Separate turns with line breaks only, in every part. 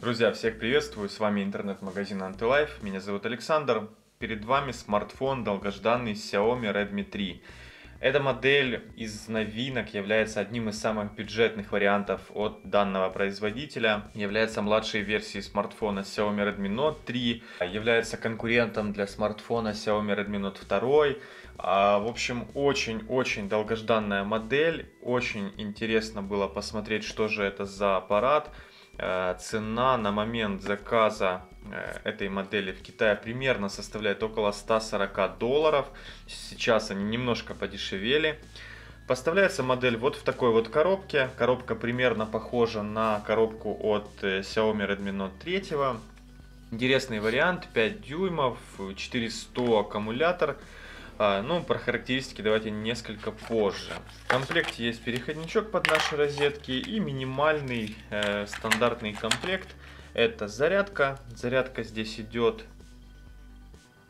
Друзья, всех приветствую, с вами интернет-магазин Antilife, меня зовут Александр. Перед вами смартфон долгожданный Xiaomi Redmi 3. Эта модель из новинок является одним из самых бюджетных вариантов от данного производителя. Является младшей версией смартфона Xiaomi Redmi Note 3. Является конкурентом для смартфона Xiaomi Redmi Note 2. А, в общем, очень-очень долгожданная модель. Очень интересно было посмотреть, что же это за аппарат. Э, цена на момент заказа э, этой модели в Китае примерно составляет около 140 долларов. Сейчас они немножко подешевели. Поставляется модель вот в такой вот коробке. Коробка примерно похожа на коробку от э, Xiaomi Redmi Note 3. Интересный вариант, 5 дюймов, 400 аккумулятор. А, ну, про характеристики давайте несколько позже. В комплекте есть переходничок под наши розетки и минимальный э, стандартный комплект. Это зарядка. Зарядка здесь идет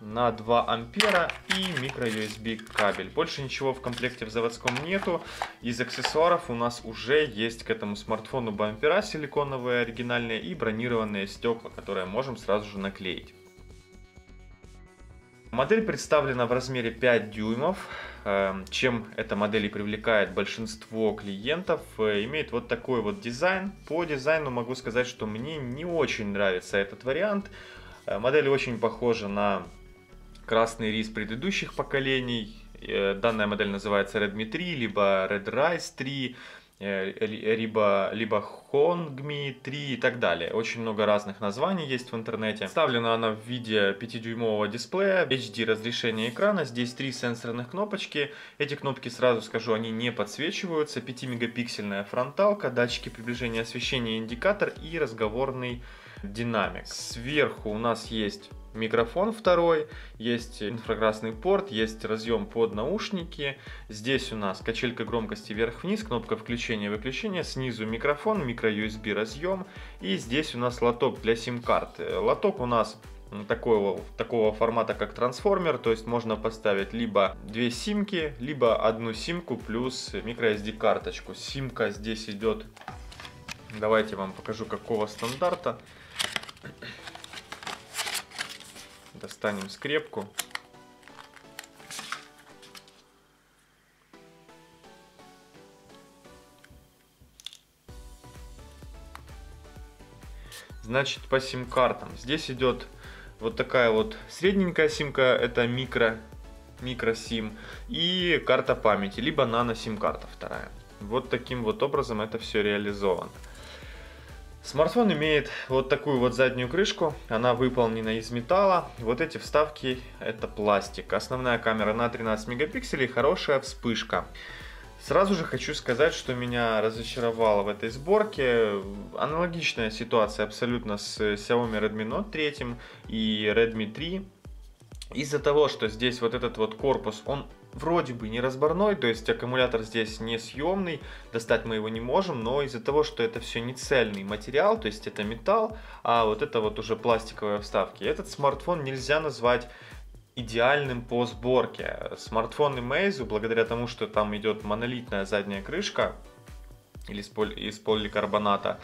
на 2 ампера и микро USB кабель. Больше ничего в комплекте в заводском нету. Из аксессуаров у нас уже есть к этому смартфону бампера силиконовые оригинальные и бронированные стекла, которые можем сразу же наклеить. Модель представлена в размере 5 дюймов, эм, чем эта модель и привлекает большинство клиентов. Э, имеет вот такой вот дизайн. По дизайну могу сказать, что мне не очень нравится этот вариант. Э, модель очень похожа на красный рис предыдущих поколений. Э, данная модель называется Redmi 3, либо Red Rise 3. Э, либо, либо Hongmi 3 и так далее. Очень много разных названий есть в интернете. Вставлена она в виде 5-дюймового дисплея, HD разрешение экрана. Здесь три сенсорных кнопочки. Эти кнопки, сразу скажу, они не подсвечиваются. 5-мегапиксельная фронталка, датчики приближения освещения, индикатор и разговорный динамик. Сверху у нас есть микрофон второй, есть инфракрасный порт, есть разъем под наушники. Здесь у нас качелька громкости вверх-вниз, кнопка включения-выключения, снизу микрофон, микро-USB разъем. И здесь у нас лоток для сим-карт. Лоток у нас такого, такого формата, как трансформер, то есть можно поставить либо две симки, либо одну симку плюс microSD карточку. Симка здесь идет, давайте вам покажу какого стандарта. Достанем скрепку. Значит, по сим-картам. Здесь идет вот такая вот средненькая симка, это микро, микро сим, и карта памяти, либо нано сим карта вторая. Вот таким вот образом это все реализовано. Смартфон имеет вот такую вот заднюю крышку, она выполнена из металла. Вот эти вставки это пластик. Основная камера на 13 мегапикселей, хорошая вспышка. Сразу же хочу сказать, что меня разочаровало в этой сборке. Аналогичная ситуация абсолютно с Xiaomi Redmi Note 3 и Redmi 3. Из-за того, что здесь вот этот вот корпус, он вроде бы не разборной, то есть аккумулятор здесь не съемный, достать мы его не можем, но из-за того, что это все не цельный материал, то есть это металл, а вот это вот уже пластиковые вставки, этот смартфон нельзя назвать идеальным по сборке. Смартфоны Meizu, благодаря тому, что там идет монолитная задняя крышка, или из поликарбоната,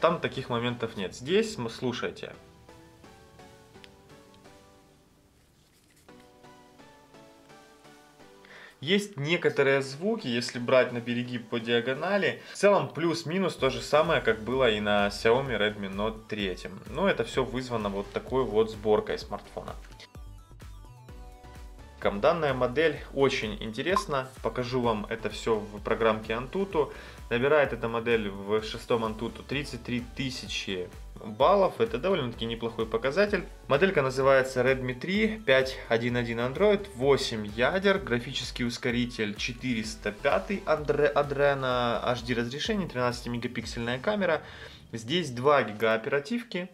там таких моментов нет. Здесь, слушайте, Есть некоторые звуки, если брать на перегиб по диагонали. В целом плюс-минус то же самое, как было и на Xiaomi Redmi Note 3. Но это все вызвано вот такой вот сборкой смартфона. Данная модель очень интересна, покажу вам это все в программке Antutu. Набирает эта модель в шестом Antutu 33 тысячи баллов. Это довольно-таки неплохой показатель. Моделька называется Redmi 3 5.1.1 Android, 8 ядер, графический ускоритель 405 Adreno, HD разрешение, 13 мегапиксельная камера. Здесь 2 гига оперативки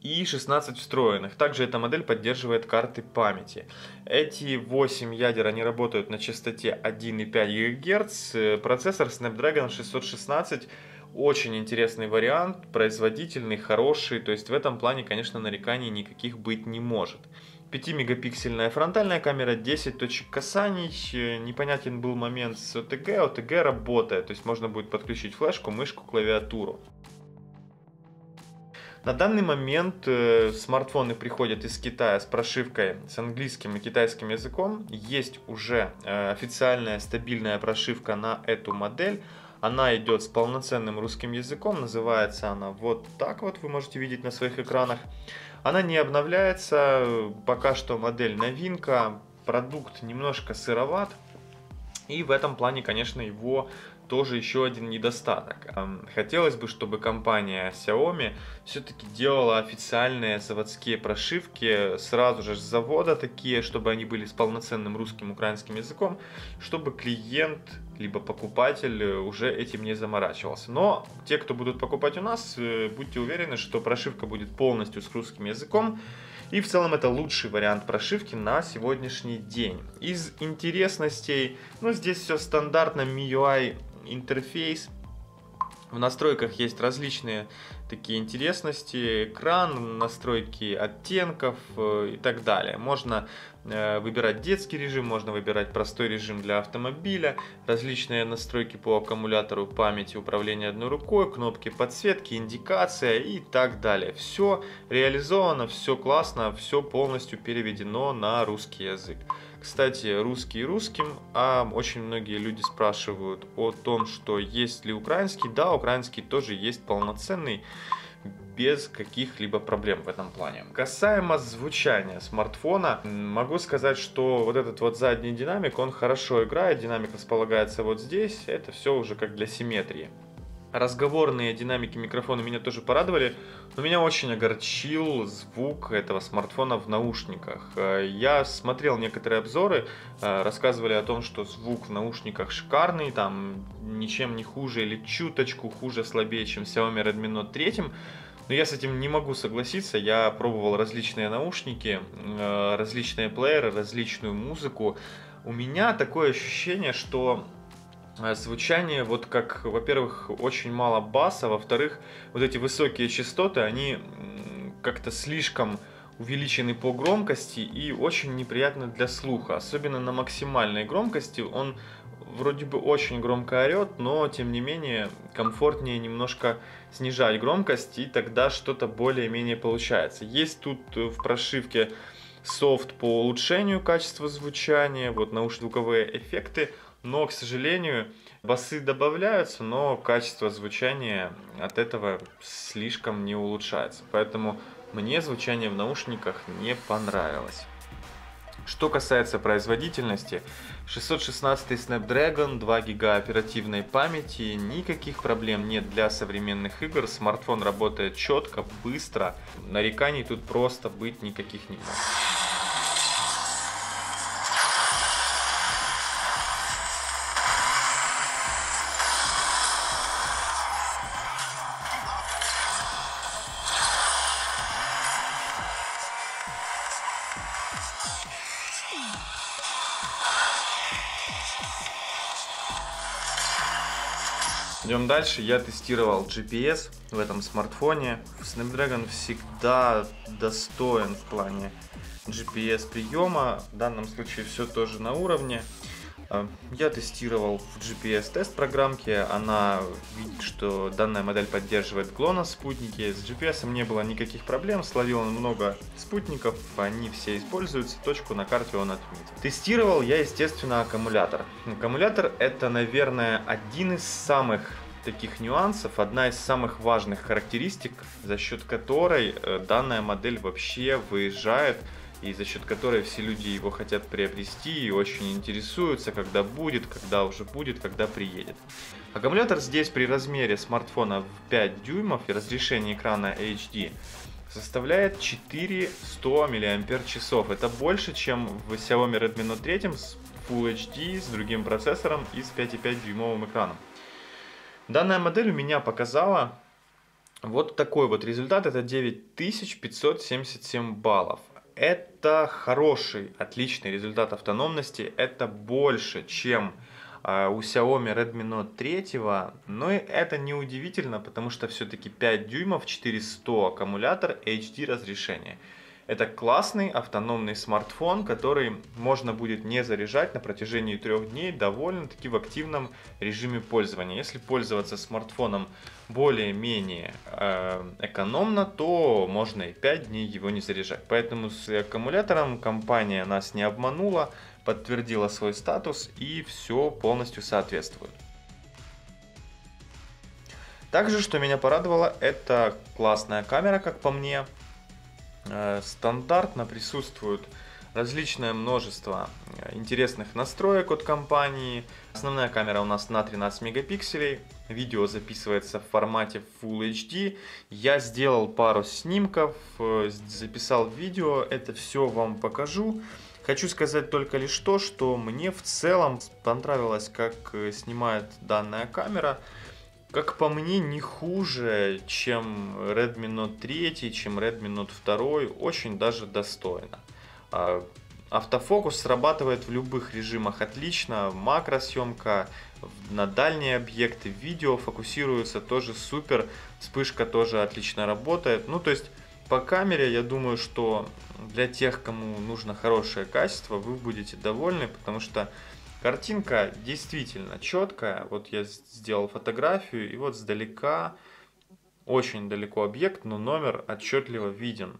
и 16 встроенных. Также эта модель поддерживает карты памяти. Эти 8 ядер, они работают на частоте 1,5 ГГц. Процессор Snapdragon 616 очень интересный вариант, производительный, хороший, то есть в этом плане, конечно, нареканий никаких быть не может. 5-мегапиксельная фронтальная камера, 10 точек касаний, непонятен был момент с OTG, OTG работает, то есть можно будет подключить флешку, мышку, клавиатуру. На данный момент э, смартфоны приходят из Китая с прошивкой с английским и китайским языком. Есть уже э, официальная стабильная прошивка на эту модель. Она идет с полноценным русским языком, называется она вот так вот, вы можете видеть на своих экранах. Она не обновляется, пока что модель новинка, продукт немножко сыроват, и в этом плане, конечно, его тоже еще один недостаток. Хотелось бы, чтобы компания Xiaomi все-таки делала официальные заводские прошивки сразу же с завода такие, чтобы они были с полноценным русским, украинским языком, чтобы клиент либо покупатель уже этим не заморачивался. Но те, кто будут покупать у нас, э, будьте уверены, что прошивка будет полностью с русским языком. И в целом это лучший вариант прошивки на сегодняшний день. Из интересностей, ну здесь все стандартно, MIUI интерфейс. В настройках есть различные такие интересности, экран, настройки оттенков э, и так далее. Можно э, выбирать детский режим, можно выбирать простой режим для автомобиля, различные настройки по аккумулятору памяти, управления одной рукой, кнопки подсветки, индикация и так далее. Все реализовано, все классно, все полностью переведено на русский язык. Кстати, русский русским, а очень многие люди спрашивают о том, что есть ли украинский. Да, украинский тоже есть полноценный без каких-либо проблем в этом плане. Касаемо звучания смартфона, могу сказать, что вот этот вот задний динамик, он хорошо играет, динамик располагается вот здесь, это все уже как для симметрии. Разговорные динамики микрофона меня тоже порадовали, но меня очень огорчил звук этого смартфона в наушниках. Э, я смотрел некоторые обзоры, э, рассказывали о том, что звук в наушниках шикарный, там ничем не хуже или чуточку хуже, слабее, чем Xiaomi Redmi Note 3. Но я с этим не могу согласиться. Я пробовал различные наушники, э, различные плееры, различную музыку. У меня такое ощущение, что звучание, вот как, во-первых, очень мало баса, во-вторых, вот эти высокие частоты, они как-то слишком увеличены по громкости и очень неприятно для слуха. Особенно на максимальной громкости он вроде бы очень громко орет, но тем не менее комфортнее немножко снижать громкость и тогда что-то более-менее получается. Есть тут в прошивке софт по улучшению качества звучания, вот наушно-звуковые эффекты, но, к сожалению, басы добавляются, но качество звучания от этого слишком не улучшается. Поэтому мне звучание в наушниках не понравилось. Что касается производительности, 616 Snapdragon, 2 ГБ оперативной памяти, никаких проблем нет для современных игр, смартфон работает четко, быстро, нареканий тут просто быть никаких не может. Идем дальше. Я тестировал GPS в этом смартфоне. Snapdragon всегда достоин в плане GPS приема. В данном случае все тоже на уровне. А, я тестировал в GPS тест программке, она видит, что данная модель поддерживает GLONASS спутники. С GPS не было никаких проблем, словил он много спутников, они все используются, точку на карте он отметил. Тестировал я, естественно, аккумулятор. Аккумулятор это, наверное, один из самых таких нюансов, одна из самых важных характеристик, за счет которой э, данная модель вообще выезжает и за счет которой все люди его хотят приобрести и очень интересуются, когда будет, когда уже будет, когда приедет. Аккумулятор здесь при размере смартфона в 5 дюймов и разрешении экрана HD составляет 4100 мАч. Это больше, чем в Xiaomi Redmi Note 3 с Full HD, с другим процессором и с 5,5 дюймовым экраном. Данная модель у меня показала вот такой вот результат, это 9577 баллов. Это хороший, отличный результат автономности. Это больше, чем э, у Xiaomi Redmi Note 3. Но это не удивительно, потому что все-таки 5 дюймов, 400 аккумулятор, HD разрешение. Это классный автономный смартфон, который можно будет не заряжать на протяжении трех дней довольно-таки в активном режиме пользования. Если пользоваться смартфоном более-менее э, экономно, то можно и 5 дней его не заряжать. Поэтому с аккумулятором компания нас не обманула, подтвердила свой статус и все полностью соответствует. Также, что меня порадовало, это классная камера, как по мне. Э, стандартно присутствует различное множество э, интересных настроек от компании. Основная камера у нас на 13 мегапикселей. Видео записывается в формате Full HD. Я сделал пару снимков, э, записал видео. Это все вам покажу. Хочу сказать только лишь то, что мне в целом понравилось, как снимает данная камера как по мне, не хуже, чем Redmi Note 3, чем Redmi Note 2, очень даже достойно. А, автофокус срабатывает в любых режимах отлично, макросъемка, на дальние объекты, видео фокусируется тоже супер, вспышка тоже отлично работает. Ну, то есть, по камере, я думаю, что для тех, кому нужно хорошее качество, вы будете довольны, потому что Картинка действительно четкая. Вот я сделал фотографию, и вот сдалека, очень далеко объект, но номер отчетливо виден.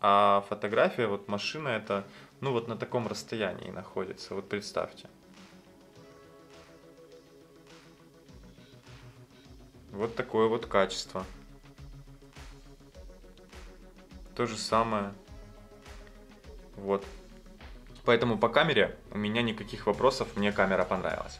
А фотография, вот машина это, ну вот на таком расстоянии находится. Вот представьте. Вот такое вот качество. То же самое. Вот. Поэтому по камере у меня никаких вопросов, мне камера понравилась.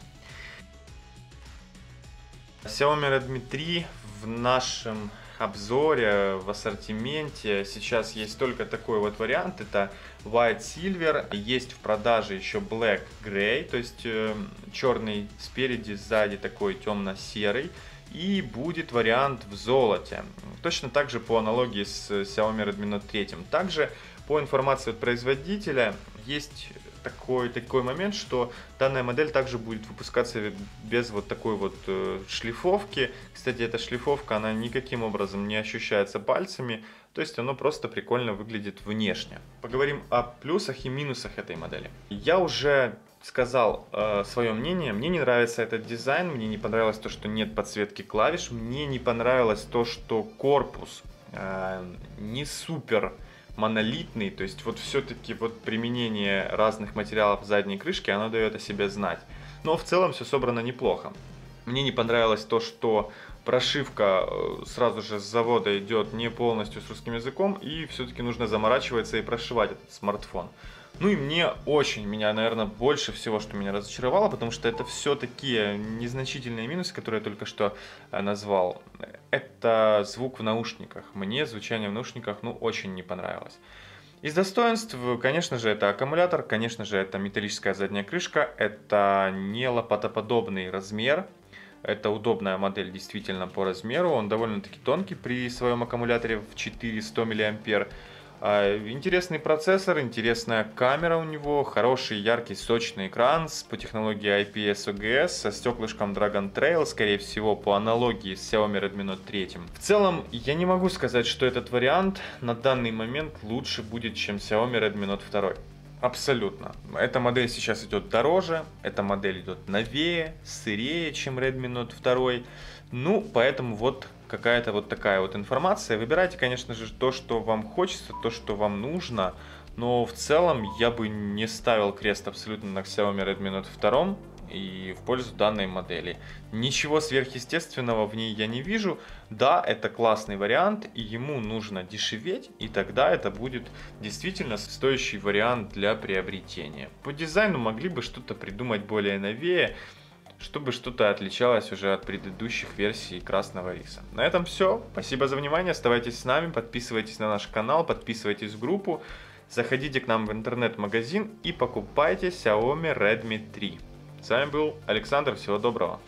Xiaomi Redmi 3 в нашем обзоре, в ассортименте сейчас есть только такой вот вариант, это White Silver, есть в продаже еще Black Gray, то есть э, черный спереди, сзади такой темно-серый, и будет вариант в золоте, точно так же по аналогии с Xiaomi Redmi Note 3. Также по информации от производителя есть такой, такой момент, что данная модель также будет выпускаться без вот такой вот э, шлифовки. Кстати, эта шлифовка, она никаким образом не ощущается пальцами, то есть оно просто прикольно выглядит внешне. Поговорим о плюсах и минусах этой модели. Я уже сказал э, свое мнение. Мне не нравится этот дизайн, мне не понравилось то, что нет подсветки клавиш, мне не понравилось то, что корпус э, не супер монолитный, то есть вот все-таки вот применение разных материалов задней крышки, оно дает о себе знать. Но в целом все собрано неплохо. Мне не понравилось то, что прошивка э, сразу же с завода идет не полностью с русским языком, и все-таки нужно заморачиваться и прошивать этот смартфон. Ну и мне очень, меня, наверное, больше всего, что меня разочаровало, потому что это все такие незначительные минусы, которые я только что э, назвал. Это звук в наушниках. Мне звучание в наушниках, ну, очень не понравилось. Из достоинств, конечно же, это аккумулятор, конечно же, это металлическая задняя крышка, это не лопатоподобный размер, это удобная модель действительно по размеру, он довольно-таки тонкий при своем аккумуляторе в 400 мА. А, интересный процессор, интересная камера у него, хороший, яркий, сочный экран с, по технологии IPS OGS со стеклышком Dragon Trail, скорее всего, по аналогии с Xiaomi Redmi Note 3. В целом, я не могу сказать, что этот вариант на данный момент лучше будет, чем Xiaomi Redmi Note 2. Абсолютно. Эта модель сейчас идет дороже, эта модель идет новее, сырее, чем Redmi Note 2. Ну, поэтому вот какая-то вот такая вот информация. Выбирайте, конечно же, то, что вам хочется, то, что вам нужно. Но в целом я бы не ставил крест абсолютно на Xiaomi Redmi Note 2 и в пользу данной модели. Ничего сверхъестественного в ней я не вижу. Да, это классный вариант, и ему нужно дешеветь, и тогда это будет действительно стоящий вариант для приобретения. По дизайну могли бы что-то придумать более новее, чтобы что-то отличалось уже от предыдущих версий Красного Риса. На этом все. Спасибо за внимание. Оставайтесь с нами, подписывайтесь на наш канал, подписывайтесь в группу. Заходите к нам в интернет-магазин и покупайте Xiaomi Redmi 3. С вами был Александр. Всего доброго.